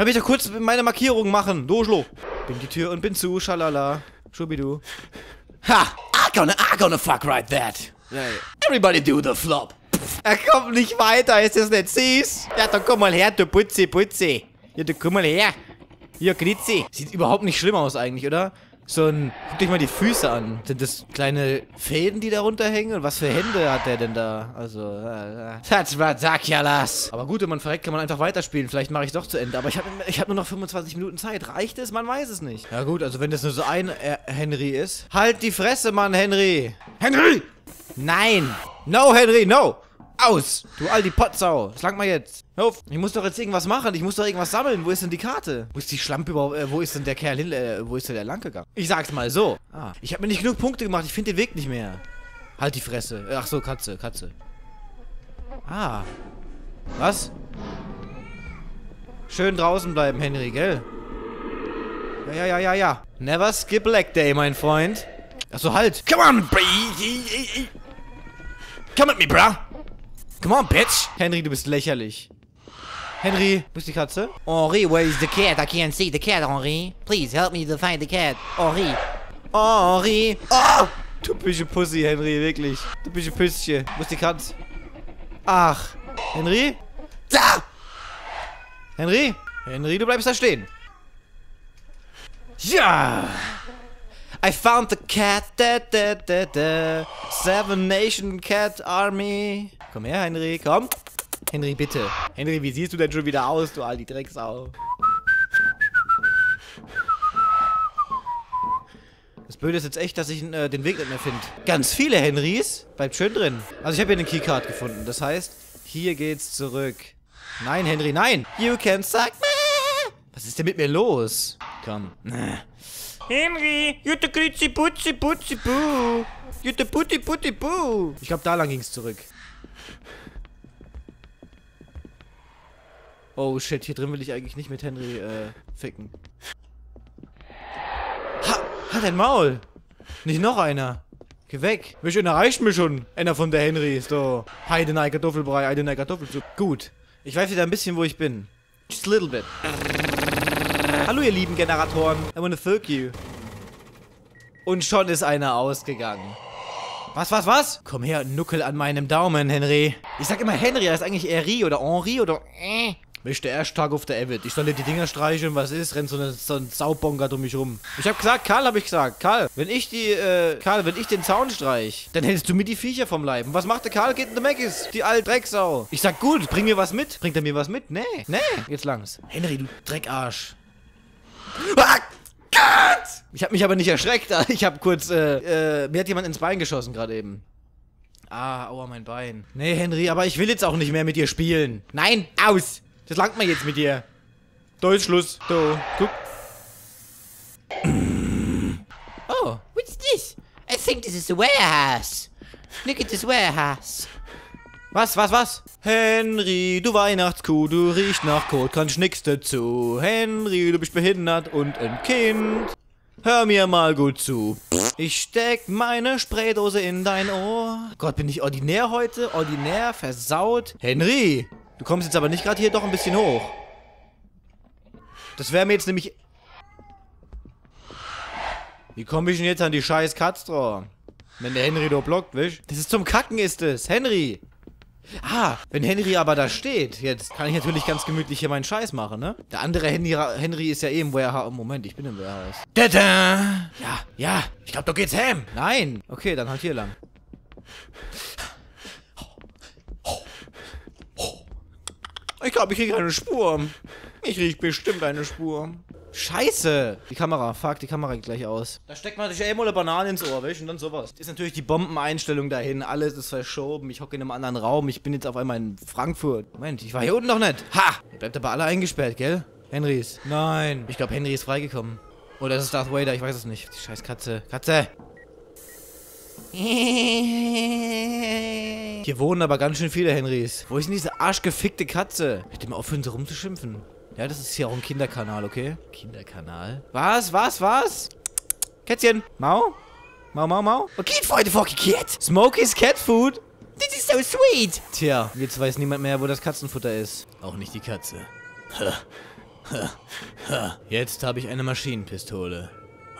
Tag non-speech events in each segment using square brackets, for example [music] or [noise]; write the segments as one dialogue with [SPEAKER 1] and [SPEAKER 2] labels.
[SPEAKER 1] Darf ich doch kurz meine Markierung machen? Doschlo. Bin die Tür und bin zu, schalala. Schubidu.
[SPEAKER 2] Ha! I'm gonna, I'm gonna fuck right that. Everybody do the flop.
[SPEAKER 1] Er kommt nicht weiter, ist das nicht süß? Ja, dann komm mal her, du Putzi, Putzi. Ja, du komm mal her. Hier, Kritzi. Sieht überhaupt nicht schlimm aus eigentlich, oder? So ein... Guckt euch mal die Füße an. Sind das kleine Fäden, die da runterhängen? Und was für Hände hat der denn da? Also... Äh, äh.
[SPEAKER 2] Ridiculous.
[SPEAKER 1] Aber gut, wenn man verreckt, kann man einfach weiterspielen. Vielleicht mache ich doch zu Ende. Aber ich habe ich hab nur noch 25 Minuten Zeit. Reicht es? Man weiß es nicht. Ja gut, also wenn das nur so ein äh, Henry ist. Halt die Fresse, Mann, Henry. Henry! Nein! No, Henry, no! Aus! Du alti Potsau! Lang mal jetzt. Hör auf. Ich muss doch jetzt irgendwas machen. Ich muss doch irgendwas sammeln. Wo ist denn die Karte? Wo ist die Schlampe überhaupt? Äh, wo ist denn der Kerl hin? Äh, wo ist denn der lang gegangen? Ich sag's mal so. Ah. Ich habe mir nicht genug Punkte gemacht. Ich finde den Weg nicht mehr. Halt die Fresse. Ach so, Katze, Katze. Ah. Was? Schön draußen bleiben, Henry, gell? Ja, ja, ja, ja, ja. Never skip leg day, mein Freund. Achso, halt.
[SPEAKER 2] Come on, bro. Come at me, bruh. Come on, bitch.
[SPEAKER 1] Henry, du bist lächerlich. Henry, wo ist die Katze?
[SPEAKER 3] Henri, where is the cat? I can't see the cat, Henri. Please help me to find the cat. Henri.
[SPEAKER 1] Henri. Oh! Du bist ein Pussy, Henry, wirklich. Du bist ein Püsschen. Wo ist die Katze? Ach. Henry?
[SPEAKER 2] Da!
[SPEAKER 1] Henry? Henry, du bleibst da stehen.
[SPEAKER 2] Ja!
[SPEAKER 1] I found the cat, da, da, da, da. Seven Nation Cat Army. Komm her, Henry, komm. Henry, bitte. Henry, wie siehst du denn schon wieder aus, du alti Drecksau? Das Blöde ist jetzt echt, dass ich äh, den Weg nicht mehr finde. Ganz viele Henrys. Bleibt schön drin. Also ich habe hier eine Keycard gefunden. Das heißt, hier geht's zurück. Nein, Henry, nein. You can suck me. Was ist denn mit mir los? Komm. Henry, Jute Grützi Putzi Putzi Puh. Jute Putti Putti Puh. Ich glaube, da lang ging's zurück. Oh shit, hier drin will ich eigentlich nicht mit Henry äh, ficken. Ha, hat ein Maul. Nicht noch einer. Geh weg. Schön erreicht mich schon. Einer von der Henrys, so. Heidenei Kartoffelbrei, Heidenei Kartoffelsuppe. Gut. Ich weiß wieder ein bisschen, wo ich bin. Just a little bit. Hallo, ihr lieben Generatoren. I wanna thank you. Und schon ist einer ausgegangen. Was, was, was? Komm her, Nuckel an meinem Daumen, Henry. Ich sag immer Henry, er ist eigentlich Henri oder Henri oder äh. Bist der erste Tag auf der Avid. Ich soll dir die Dinger streicheln, was ist? Rennt so, eine, so ein Saubonker um mich rum. Ich hab gesagt, Karl, hab ich gesagt. Karl, wenn ich die, äh, Karl, wenn ich den Zaun streich, dann hältst du mir die Viecher vom Leib. Und was macht der Karl? Geht in der Meckis. Die alte Drecksau. Ich sag, gut, bring mir was mit. Bringt er mir was mit? Nee, nee. Jetzt langs. Henry, du Dreckarsch. Ich hab mich aber nicht erschreckt. [laughs] Ich hab kurz, äh, äh, mir hat jemand ins Bein geschossen gerade eben. Ah, aua, mein Bein. Nee, Henry, aber ich will jetzt auch nicht mehr mit dir spielen. Nein, aus! Das langt mir jetzt mit dir. Da ist Schluss. Da, guck. [coughs]
[SPEAKER 3] Oh, what's this? I think this is the warehouse. Look at this warehouse.
[SPEAKER 1] Was, was, was? Henry, du Weihnachtskuh, du riechst nach Kot, kannst nix dazu. Henry, du bist behindert und ein Kind. Hör mir mal gut zu. Ich steck meine Spraydose in dein Ohr. Gott, bin ich ordinär heute? Ordinär, versaut. Henry, du kommst jetzt aber nicht gerade hier doch ein bisschen hoch. Das wäre mir jetzt nämlich... Wie komme ich denn jetzt an die scheiß Katzdraw? Wenn der Henry da blockt, wisch? Das ist zum Kacken ist es. Henry. Ah, wenn Henry aber da steht, jetzt kann ich natürlich ganz gemütlich hier meinen Scheiß machen, ne? Der andere Henry, Henry ist ja eh im Warehouse. Moment, ich bin im Warehouse. Da -da! Ja, ja, ich glaube, da geht's hem. Nein. Okay, dann halt hier lang. Ich glaube, ich kriege eine Spur. Ich riech bestimmt eine Spur. Scheiße! Die Kamera, fuck, die Kamera geht gleich aus. Da steckt man sich eben eine Banane ins Ohr, weißt Und dann sowas. Ist natürlich die Bombeneinstellung dahin. Alles ist verschoben. Ich hocke in einem anderen Raum. Ich bin jetzt auf einmal in Frankfurt. Moment, ich war hier unten noch nicht. Ha! Ihr bleibt aber alle eingesperrt, gell? Henrys. Nein. Ich glaube, Henry ist freigekommen. Oder ist es Darth Vader? Ich weiß es nicht. Die scheiß Katze. Katze! Hier wohnen aber ganz schön viele Henrys. Wo ist denn diese arschgefickte Katze? Hätte mal aufhören, so rumzuschimpfen. Ja, das ist hier auch ein Kinderkanal, okay? Kinderkanal? Was, was, was? Kätzchen. Mau? Mau, mau, mau? Okay, Freunde, fucking cat. Smokey's cat food.
[SPEAKER 3] This is so sweet.
[SPEAKER 1] Tja, jetzt weiß niemand mehr, wo das Katzenfutter ist. Auch nicht die Katze. Jetzt habe ich eine Maschinenpistole.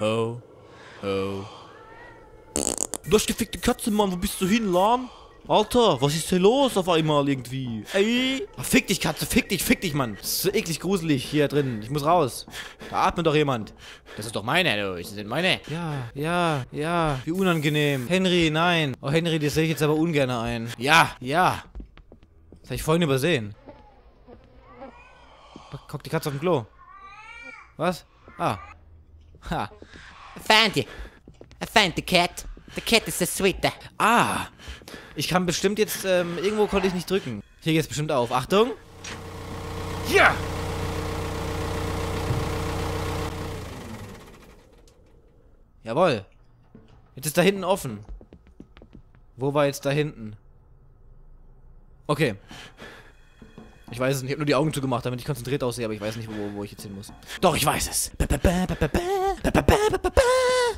[SPEAKER 1] Ho, ho. Du hast gefickte Katze, Mann. Wo bist du hin, lahm? Alter, was ist hier los auf einmal irgendwie? Ey! Ach, fick dich, Katze, fick dich, fick dich, Mann. Das ist so eklig gruselig hier drin. Ich muss raus. Da atmet doch jemand.
[SPEAKER 3] Das ist doch meine, du. Das sind meine.
[SPEAKER 1] Ja, ja, ja. Wie unangenehm. Henry, nein. Oh, Henry, das sehe ich jetzt aber ungern ein. Ja, ja. Das habe ich vorhin übersehen. Guck die Katze auf dem Klo. Was? Ah. Ha.
[SPEAKER 3] I found you. I found the cat. The cat is so sweet.
[SPEAKER 1] Ah. Ich kann bestimmt jetzt, ähm, irgendwo konnte ich nicht drücken. Hier geht's bestimmt auf. Achtung. Ja! Jawohl. Jetzt ist da hinten offen. Wo war jetzt da hinten? Okay. Ich weiß es nicht. Ich habe nur die Augen zugemacht, damit ich konzentriert aussehe, aber ich weiß nicht, wo, wo ich jetzt hin muss. Doch, ich weiß es.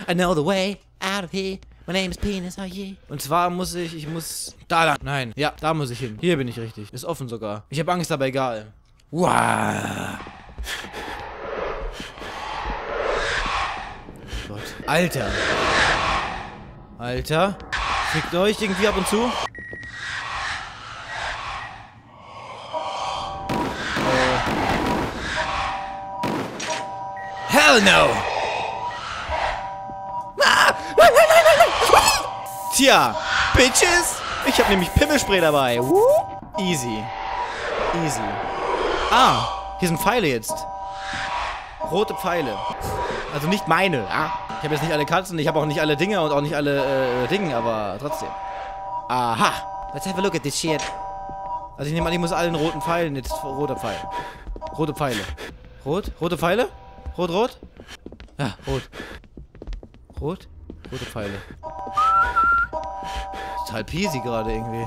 [SPEAKER 3] I know the way out of here. My name is Penis, oh yeah.
[SPEAKER 1] Und zwar muss ich, ich muss da lang. Nein, ja, da muss ich hin. Hier bin ich richtig. Ist offen sogar. Ich habe Angst, aber egal. Wow. Gott. Alter. Alter. Fickt euch irgendwie ab und zu? Hell no! Tja, Bitches! Ich habe nämlich Pimmelspray dabei. Woo. Easy. Easy. Ah, hier sind Pfeile jetzt. Rote Pfeile. Also nicht meine. Ah. Ich habe jetzt nicht alle Katzen, ich habe auch nicht alle Dinge und auch nicht alle äh, Dinge, aber trotzdem. Aha.
[SPEAKER 3] Let's have a look at this shit.
[SPEAKER 1] Also ich nehme an, ich muss allen roten Pfeilen jetzt roter Pfeil. Rote Pfeile. Rot? Rote Pfeile? Rot, rot? Ja, rot. Rot? Rote Pfeile. Total peasy gerade irgendwie.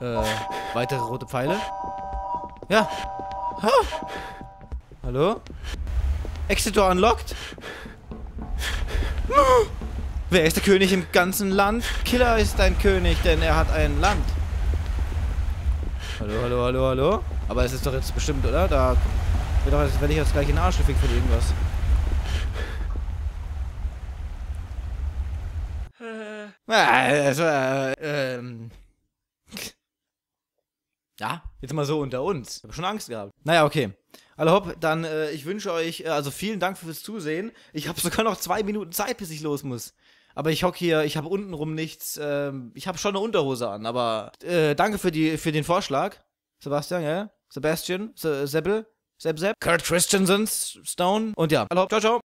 [SPEAKER 1] Äh, weitere rote Pfeile? Ja. Ha. Hallo? Exit Door unlocked? Wer ist der König im ganzen Land? Killer ist ein König, denn er hat ein Land. Hallo, hallo, hallo, hallo? Aber es ist doch jetzt bestimmt, oder? Da wird doch wenn ich jetzt gleich in den Arsch gefickt von irgendwas. Also, äh, ähm. Ja, jetzt mal so unter uns. Ich habe schon Angst gehabt. Naja, okay. Alle hopp, dann äh, ich wünsche euch, äh, also vielen Dank fürs Zusehen. Ich habe sogar noch zwei Minuten Zeit, bis ich los muss. Aber ich hock hier, ich habe untenrum nichts. Ähm, ich habe schon eine Unterhose an, aber äh, danke für, die, für den Vorschlag. Sebastian, ja? Sebastian, Se Seppel, Sepp Sepp, Kurt Christensen, Stone und ja. Alle hopp, ciao, ciao.